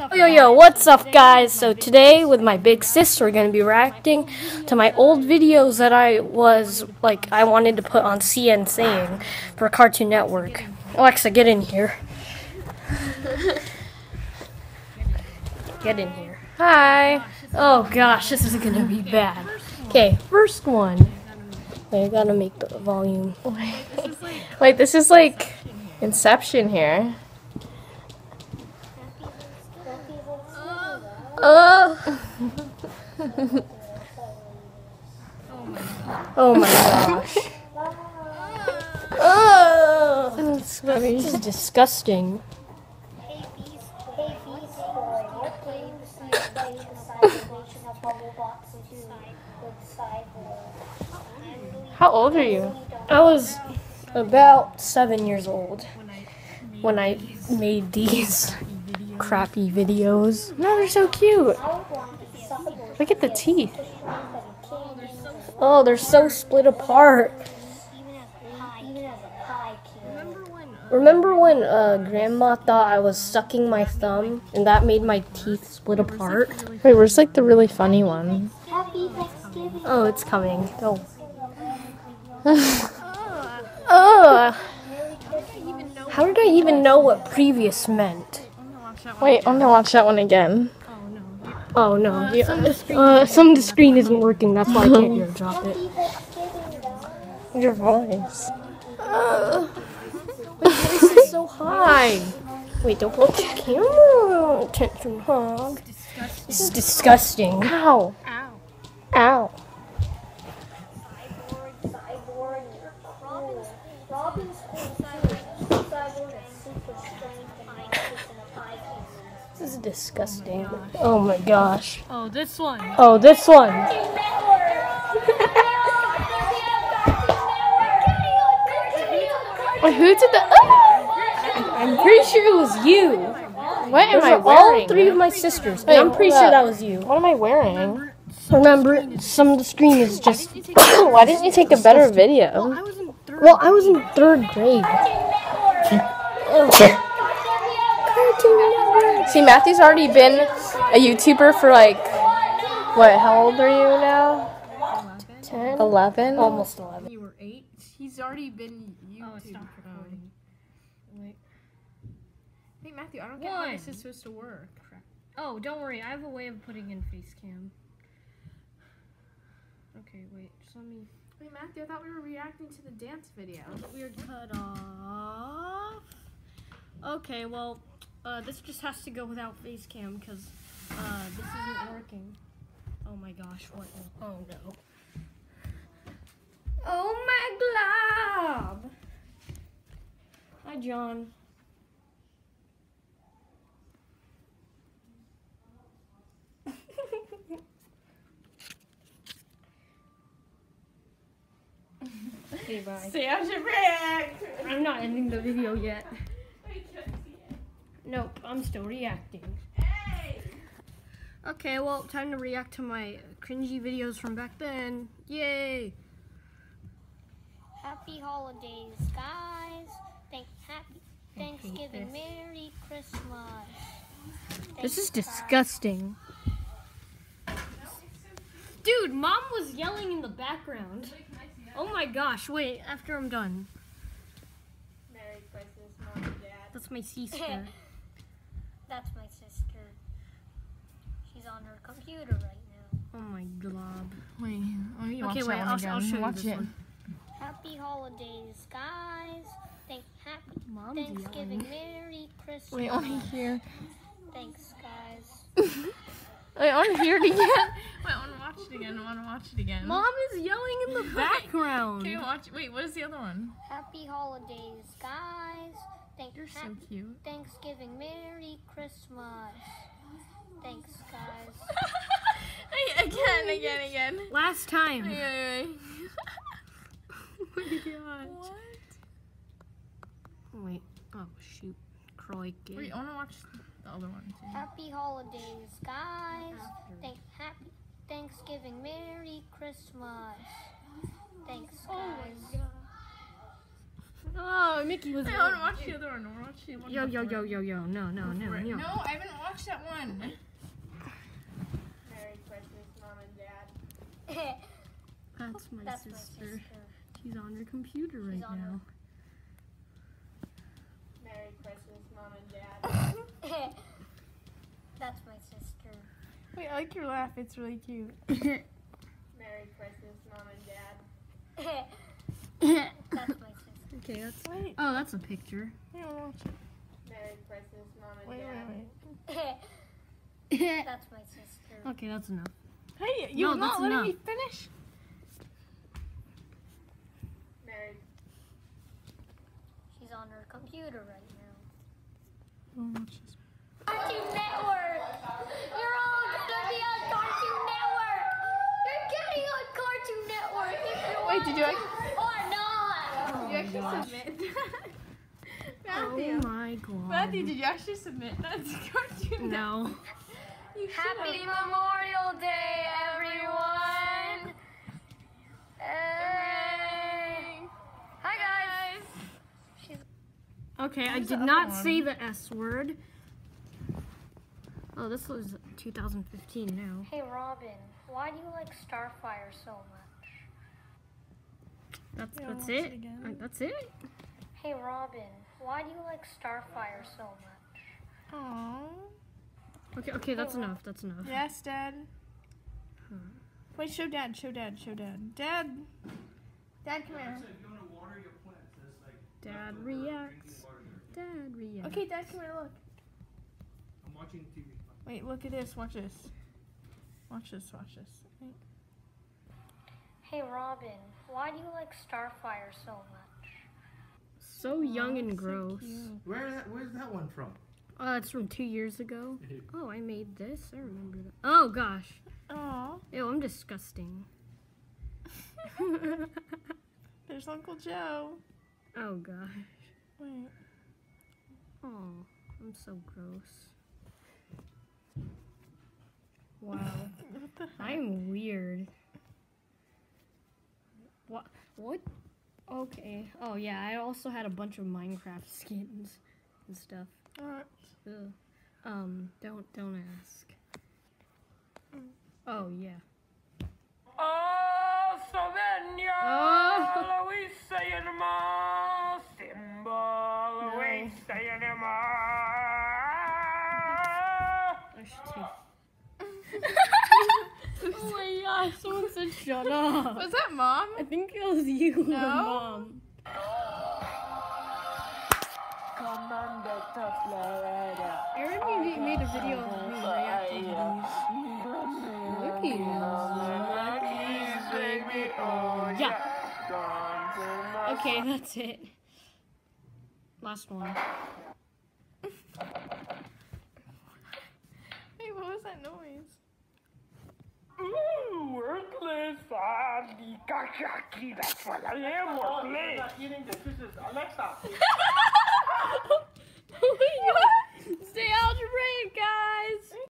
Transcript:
Yo, yo, yo, what's up, guys? So today, with my big sis, we're gonna be reacting to my old videos that I was, like, I wanted to put on CN Saying for Cartoon Network. Alexa, get in here. Get in here. Hi. Oh gosh, this is gonna be bad. Okay, first one. Wait, I gotta make the volume. Wait, this is like Inception here. Oh. Oh, oh my gosh. Oh, That's funny. this is disgusting. How old are you? I was about seven years old when I made these crappy videos. No, they're so cute. Look at the teeth. Oh, they're so split apart. Remember when uh, Grandma thought I was sucking my thumb and that made my teeth split apart? Wait, where's like the really funny one? Oh, it's coming. Go. Ugh. How did I even know what previous meant? Wait, I'm gonna watch that one again. Oh no, the, uh, some of the screen isn't working. That's why I can't hear drop it. Your voice. This is so high. Wait, don't blow the camera attention, hog. This is disgusting. Ow. Ow. This is disgusting. Oh my gosh. Oh, this one. Oh, this one. Who did the? Oh! I'm pretty sure it was you. What am Those I wearing? all three of my sisters. Wait, I'm pretty sure that was you. What am I wearing? Remember, some of the screen is just. Why didn't you take a better video? I was in third. Well, I was in third grade. See, Matthew's already been a YouTuber for like, what? How old are you now? Ten? Eleven. Almost 11. You were eight. He's already been YouTube. Oh, stop recording. Wait. Hey Matthew, I don't get how this is supposed to work. Oh, don't worry. I have a way of putting in face cam. Okay, wait. Just let me. Wait Matthew, I thought we were reacting to the dance video. We're cut off. Okay, well, uh, this just has to go without face cam because uh, this isn't working. Oh my gosh, what? Oh no. Oh my glob! Hi, John. okay, bye. See, I should react. I'm not ending the video yet. Nope, I'm still reacting. Hey! Okay, well, time to react to my cringy videos from back then. Yay! Happy holidays, guys. Thank happy Thanksgiving. this. Merry Christmas. This is Thanks, guys. disgusting. Dude, mom was yelling in the background. Oh my gosh, wait, after I'm done. Merry Christmas, mom and dad. That's my sister. That's my sister. She's on her computer right now. oh my glob. Wait, let me watch Okay, that wait, I'll, again. I'll show you watch this it. one. Happy holidays, guys. Thank happy Mom's Thanksgiving. yelling. Merry Christmas. Wait, I want to hear. Thanks, guys. Wait, I want to hear it again. Wait, I want to watch it again. I want to watch it again. Mom is yelling in the background. Can you watch? Wait, what is the other one? Happy holidays, guys. Thank You're so cute. Thanksgiving. Merry Christmas. Thanks, guys. Again, again, again. Last time. Wait, wait, wait. Oh my gosh. Wait. Oh shoot. Croy Wait, I want to watch the other one too. Happy holidays, guys. Thank happy Thanksgiving. Merry Christmas. Thanks, oh guys. Oh Oh, Mickey was. I want to watch the other one. I want to watch the one. Yo yo yo yo yo! No no no No, no. I haven't watched that one. Merry Christmas, Mom and Dad. That's my That's my sister. sister. She's on her computer right on her- now. Merry Christmas, Mom and Dad. That's my sister. Wait, I like your laugh. It's really cute. Merry Christmas, Mom and Dad. That's my sister. Okay, that's. Wait, Oh, that's a picture. I don't watch it. Merry Christmas, Mom and Wait, Dad. wait, wait. That's my sister. Okay, that's enough. Hey, you're No, not that's letting enough. me finish. Merry She's on her computer right now. Oh, watch this. Cartoon Network! You're all gonna be on Cartoon Network! You're getting on Cartoon Network if you Wait, did you or not! You actually submit. Oh Matthew. my god. Matthew, did you actually submit that to Cartoon No. You Happy have. Memorial Day, everyone! Hey. Hi guys! Okay, I did not other say the S word. Oh, this was 2015 now. Hey Robin, why do you like Starfire so much? That's Yeah, that's it it. That's it. Hey Robin, why do you like Starfire so much? Aww. Okay, okay, that's enough. That's enough. Yes, Dad. Hmm. Wait, show Dad. Show Dad. Show Dad. Dad. Dad, come here. Dad reacts. Dad reacts. Okay, Dad, come here. Look. I'm watching TV. Wait, look at this. Watch this. Watch this. Watch this. Wait. Hey Robin, why do you like Starfire so much? So young and oh, gross. cute. Where that, where's that one from? Uh, oh, that's from two years ago. Oh, I made this. I remember that. Oh gosh. Aw. Ew, I'm disgusting. There's Uncle Joe. oh gosh. Wait. Oh, I'm so gross. Wow. What the heck? I'm weird. What? What? Okay. Oh yeah, I also had a bunch of Minecraft skins and stuff. Alright. Um, don't don't ask. Oh yeah. Oh, Slovenia, Oh. Luis Sayonara, Simba, Luis Sayonara. oh my gosh! Someone said shut up. Was that Mom? I think it was you, No? mom. Commander Florida. I already made a video of me reacting to these. baby, oh Yeah. Okay, that's it. Last one. Hey, what was that noise? Ooh, worthless, ah, kakaki, that's what I am, worthless. eating the fishes. Alexa.